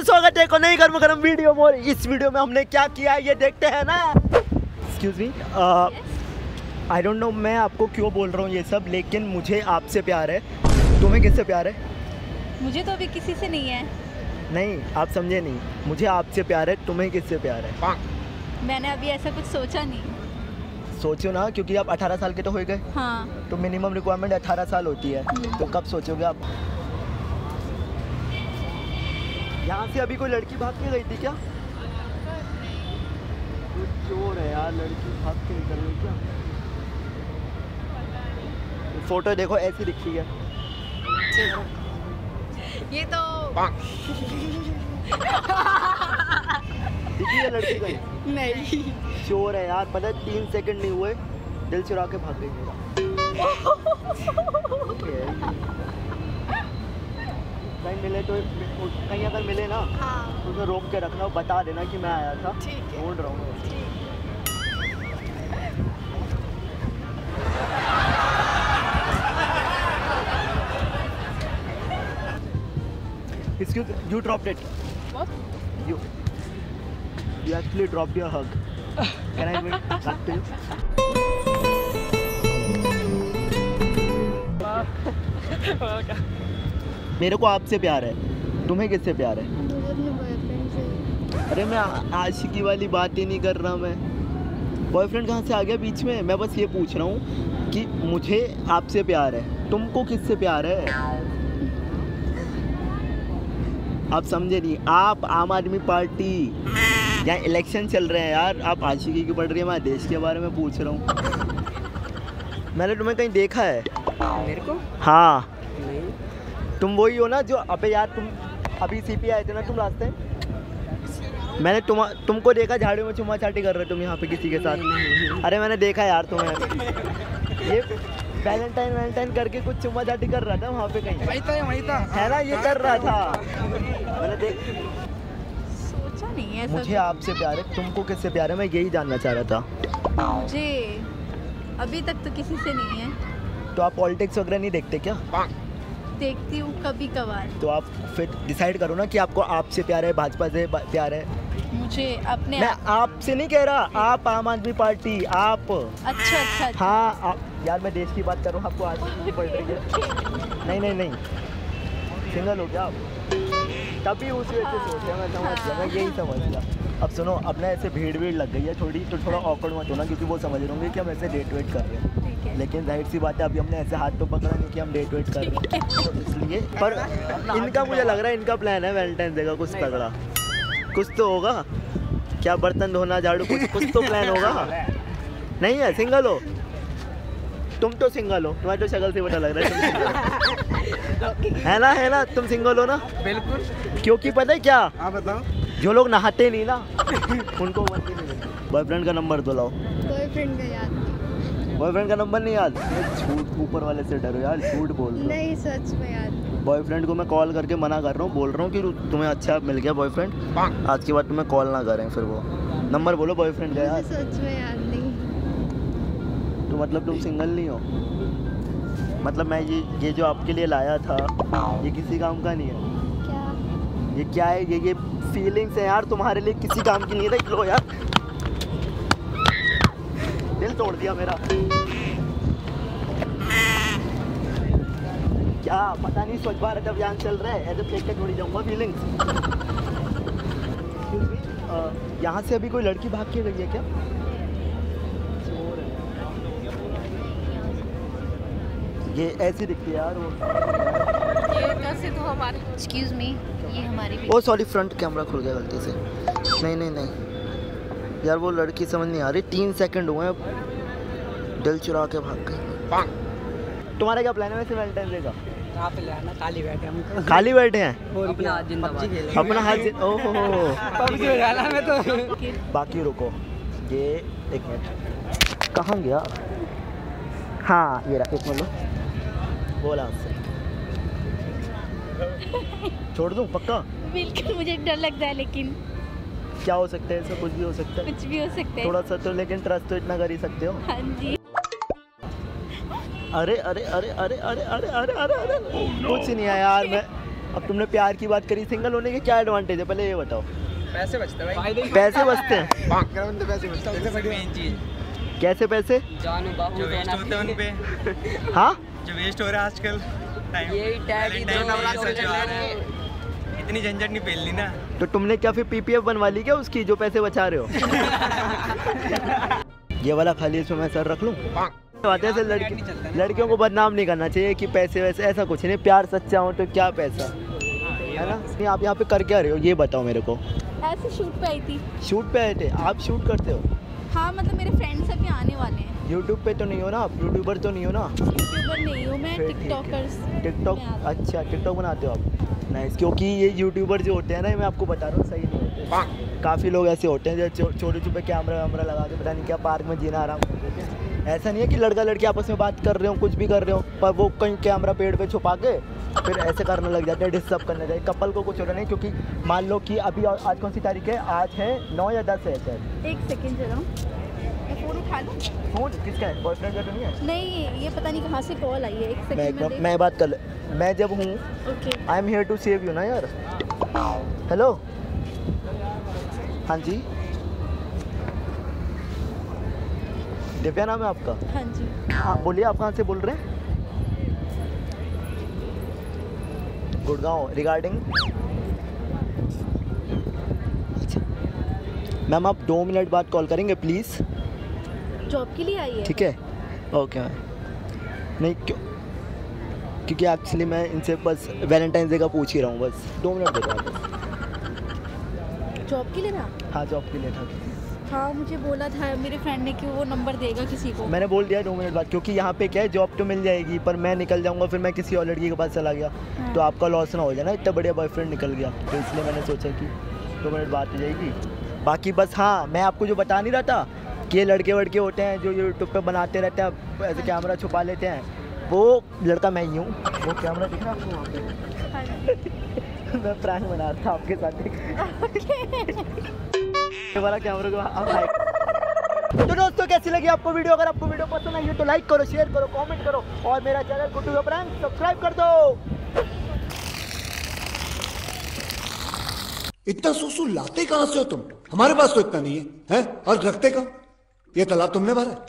दोस्तों स्वागत है नई गर्म गर्म वीडियो में। और इस वीडियो में हमने क्या किया है ये देखते हैं ना। Excuse me I don't know मैं आपको क्यों बोल रहा हूँ ये सब लेकिन मुझे आपसे प्यार है। तुम्हें किससे प्यार है? मुझे तो अभी किसी से नहीं है। नहीं आप समझे नहीं। मुझे आपसे प्यार है तुम्हें किससे प्यार है? मैंने अभी ऐसा कुछ सोचा नहीं। सोचो ना क्योंकि आप 18 साल के तो हो गए। हाँ। तो मिनिमम रिक्वायरमेंट 18 साल होती है। तो कब सोचोगे आप? यहाँ से अभी कोई लड़की भाग के गई थी क्या? चोर है यार लड़की भाग के निकल गई क्या? फ़ोटो देखो ऐसी दिखती है। ये तो दिखी है लड़की गई नहीं। चोर है यार पता है तीन सेकंड नहीं हुए दिल चुरा के भाग गई। मेरा कहीं मिले तो कहीं अगर मिले ना हाँ। तो उसे रोक के रखना और बता देना कि मैं आया था। ढूंढ रहा हूँ इसके you drop that you you actually drop your hug can I meet back to you क्या मेरे को आपसे प्यार है। तुम्हें किससे प्यार है? अरे मैं आशिकी वाली बात ही नहीं कर रहा मैं। बॉयफ्रेंड कहाँ से आ गया बीच में? मैं बस ये पूछ रहा हूँ कि मुझे आपसे प्यार है। तुमको किससे प्यार है? आप समझे नहीं। आप आम आदमी पार्टी यहाँ इलेक्शन चल रहे हैं यार। आप आशिकी की पढ़ रही है मैं देश के बारे में पूछ रहा हूँ। मैंने तुम्हें कहीं देखा है? मेरे को? हाँ। नहीं। तुम वही हो ना जो अबे यार तुम अभी सीपी आए थे ना तुम रास्ते? मैंने तुम तुमको देखा झाड़ू में चुम्मा चाटी कर रहे तुम यहाँ पे किसी के साथ। अरे मैंने देखा यार तुम्हें। ये वैलेंटाइन वैलेंटाइन करके कुछ चुम्मा चाटी कर रहा था वहाँ पे कहीं। वही था वही था है ना ये कर रहा था। मैंने देख सोचा नहीं है मुझे आपसे प्यार है तुमको किससे प्यार है मैं यही जानना चाह रहा था। मुझे अभी तक तो किसी से नहीं है। तो आप पॉलिटिक्स वगैरह नहीं देखते क्या? देखती हूँ कभी कभार। तो आप फिर डिसाइड करो ना कि आपको आपसे प्यार है भाजपा से प्यार है। मुझे अपने मैं आप आपसे नहीं कह रहा आप आम आदमी पार्टी आप। अच्छा अच्छा अच्छा। हाँ आप, यार मैं देश की बात कर रहा हूँ आपको आज नहीं पड़ रही है। नहीं नहीं नहीं। सिंगल हो गया आप। तभी उस वजह से सोचा मैं समझ गया मैं यही समझ गया। अब सुनो अब ना ऐसे भीड़ भीड़ लग गई है थोड़ी तो थोड़ा ऑकवर्ड मत होना क्योंकि वो समझ रहे होंगे कि हम ऐसे डेट वेट कर रहे हैं। है। लेकिन ज़ाहिर सी बात है अभी हमने ऐसे हाथ तो पकड़ा नहीं कि हम डेट वेट कर रहे हैं। तो इसलिए पर इनका मुझे लग रहा है इनका प्लान है वैलेंटाइन डे का कुछ तगड़ा। कुछ तो होगा। क्या बर्तन धोना झाड़ू कुछ कुछ तो प्लान होगा। नहीं है सिंगल हो। तुम तो सिंगल हो। तुम्हारी तो शक्ल से पता लग रहा है तुम है। ना है ना तुम सिंगल हो ना? बिल्कुल। क्योंकि पता है क्या? आप बताओ। जो लोग नहाते नहीं ना उनको बॉयफ्रेंड का नंबर तो लाओ। बॉयफ्रेंड का नंबर नहीं याद? ये झूठ ऊपर वाले से डरो यार झूठ बोल रहे नहीं सच में याद बॉयफ्रेंड को मैं कॉल करके मना कर रहा हूँ बोल रहा हूँ कि तुम्हें अच्छा मिल गया बॉयफ्रेंड आज के बाद तुम्हें कॉल ना करें फिर वो। नंबर बोलो बॉयफ्रेंड का यार। सच में याद नहीं। तो मतलब तुम सिंगल नहीं हो? मतलब मैं ये ये जो आपके लिए लाया था ये किसी काम का नहीं है? क्या? ये क्या है? ये ये फीलिंग्स है यार तुम्हारे लिए किसी काम की नहीं है। लो यार। तोड़ दिया मेरा। क्या पता नहीं स्वच्छ भारत अभियान चल रहा है ऐसे फेंक के थोड़ी जाऊँगा फीलिंग्स यहाँ से अभी कोई लड़की भाग के गई है क्या? ये ऐसी दिखती है यार वो। एक्सक्यूज मी ये हमारी ओ सॉरी फ्रंट कैमरा खुल गया गलती से। नहीं नहीं नहीं। यार वो लड़की समझ नहीं आ रही तीन सेकंड हुए हैं। दिल चुरा के भाग गई। तुम्हारा क्या प्लान है वैसे वैलेंटाइन डे का? कहाँ पे लाना खाली बैठे हम। खाली बैठे हैं? अपना हाथ जिंदाबाद। अपना हाथ से- ओहो। तो। बाकी रुको। ये एक मिनट कहाँ गया? हाँ ये रहा एक मिनट। बोला आपसे छोड़ दूँ? पक्का? बिल्कुल मुझे डर लगता है लेकिन। क्या हो सकता है? ऐसा कुछ भी हो सकता है। कुछ भी हो सकता है। थोड़ा सा तो लेकिन ट्रस्ट तो इतना कर ही सकते हो। हाँ जी। अरे अरे अरे अरे अरे अरे अरे अरे अरे। कुछ नहीं है यार मैं अब तुमने प्यार की बात करी सिंगल होने के क्या एडवांटेज है? पहले ये बताओ। पैसे बचते भाई। पैसे बचते हैं। पैसे बचते मेन चीज़। कैसे पैसे? जो वेस्ट होते हैं उन पे हाँ? जो वेस्ट हो रहा है आजकल टाइम यही टैग इतनी झंझट नहीं पेलनी ना। तो तुमने क्या फिर पीपीएफ बनवा ली क्या उसकी जो पैसे बचा रहे हो? ये वाला खाली इसमें मैं सर रख लूँ? बात है ऐसे लड़की लड़कियों को बदनाम नहीं करना चाहिए कि पैसे वैसे ऐसा कुछ नहीं। प्यार सच्चा हो तो क्या पैसा? है ना? नहीं आप यहाँ पे कर क्या रहे हो? ये बताओ मेरे को। ऐसे शूट पे आई थी। शूट पे आए थे? आप शूट करते हो? हाँ मतलब मेरे फ्रेंड्स अभी आने वाले हैं। यूट्यूब पे तो नहीं हो ना? आप यूट्यूबर तो नहीं हो ना? यूट्यूबर नहीं हूँ मैं टिकटॉकर्स टिकटॉक अच्छा टिकटॉक बनाते हो आप? नाइस क्योंकि ये यूट्यूबर जो होते हैं ना मैं आपको बता रहा हूँ सही नहीं होते। काफ़ी लोग ऐसे होते हैं जो छोटे छुपे कैमरा वैमरा लगा के पता नहीं क्या पार्क में जीना आराम कर देते हैं। ऐसा नहीं है कि लड़का लड़की आपस में बात कर रहे हो कुछ भी कर रहे हो पर वो कहीं कैमरा पेड़ पे छुपा के फिर ऐसे करने लग जाते हैं डिस्टर्ब करने लगे कपल को कुछ होना नहीं क्योंकि मान लो कि अभी आज कौन सी तारीख है? आज है नौ या दस है शायद। एक सेकंड जरा। फ़ोन उठा लूँ? फ़ोन? किसका है? बॉयफ्रेंड का तो नहीं है? नहीं ये पता नहीं कहाँ से कॉल आई है। एक मैं सेकंड मैं बात कर ले- मैं जब हूँ I am here to save you ना यार? हेलो हाँ जी। दिव्या नाम है आपका? हाँ जी। हाँ बोलिए आप कहाँ से बोल रहे हैं? गुड़गांव रिगार्डिंग अच्छा। मैम आप दो मिनट बाद कॉल करेंगे प्लीज़ जॉब के लिए आई है? ठीक है? ओके मैम नहीं क्यों? क्योंकि एक्चुअली मैं इनसे बस वैलेंटाइन डे का पूछ ही रहा हूँ बस। दो मिनट दे बस। जॉब के लिए ना हाँ जॉब के लिए था। हाँ मुझे बोला था मेरे फ्रेंड ने कि वो नंबर देगा किसी को। मैंने बोल दिया दो मिनट बाद क्योंकि यहाँ पे क्या है जॉब तो मिल जाएगी पर मैं निकल जाऊँगा फिर मैं किसी और लड़की के पास चला गया। हाँ। तो आपका लॉस ना हो जाए ना इतना बढ़िया बॉयफ्रेंड निकल गया। तो इसलिए मैंने सोचा कि दो मिनट बाद हो जाएगी। बाकी बस हाँ मैं आपको जो बता नहीं रहा था ये लड़के वड़के होते हैं जो यूट्यूब पे बनाते रहते हैं ऐसे कैमरा छुपा लेते हैं। वो लड़का मैं ही हूँ। वो कैमरा दिख रहा है आपको वहाँ पे? हाँ मैं प्रैंक बना रहा था आपके साथ। वाला कैमरा को आप तो दोस्तों कैसी लगी आपको वीडियो अगर आपको वीडियो पसंद आई हो तो लाइक करो शेयर करो कमेंट करो और मेरा चैनल गुड्डू का प्रैंक सब्सक्राइब कर दो। इतना सुसु लाते कहाँ से हो तुम? हमारे पास तो इतना नहीं है हैं? और रखते कहाँ? ये तालाब तुमने भरा।